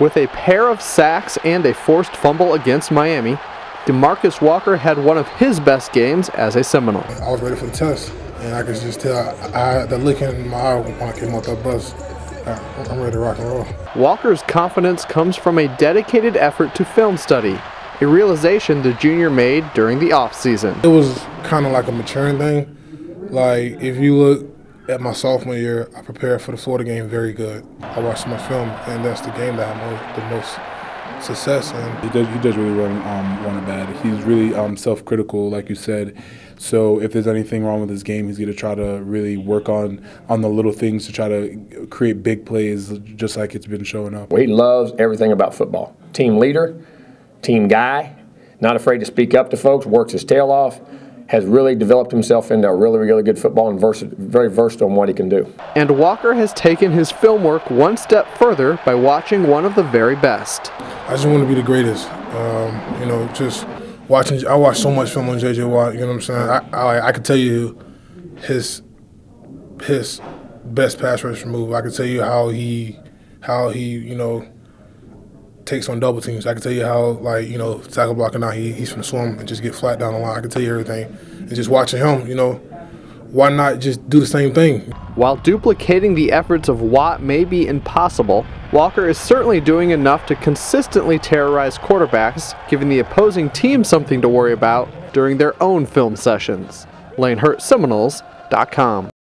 With a pair of sacks and a forced fumble against Miami, Demarcus Walker had one of his best games as a Seminole. I was ready for the test, and I could just tell I had the look in my eye when I came off that bus. Uh, I'm ready to rock and roll. Walker's confidence comes from a dedicated effort to film study, a realization the junior made during the offseason. It was kind of like a maturing thing. Like, if you look at my sophomore year, I prepared for the Florida game very good. I watched my film, and that's the game that I had the most success in. He does, he does really want, um, want it bad. He's really um, self-critical, like you said. So if there's anything wrong with his game, he's going to try to really work on on the little things to try to create big plays, just like it's been showing up. Well, he loves everything about football. Team leader, team guy, not afraid to speak up to folks, works his tail off has really developed himself into a really, really good football and vers- very versatile in what he can do. And Walker has taken his film work one step further by watching one of the very best. I just want to be the greatest. Um, you know, just watching. I watch so much film on J.J. Watt. You know what I'm saying? I I, I could tell you his his best pass rush move. I could tell you how he how he you know takes on double teams. I can tell you how, like, you know, tackle blocking out, he, he's from the swim and just get flat down the line. I can tell you everything. And just watching him, you know, why not just do the same thing? While duplicating the efforts of Watt may be impossible, Walker is certainly doing enough to consistently terrorize quarterbacks, giving the opposing team something to worry about during their own film sessions. Layne Herdt Seminoles.com.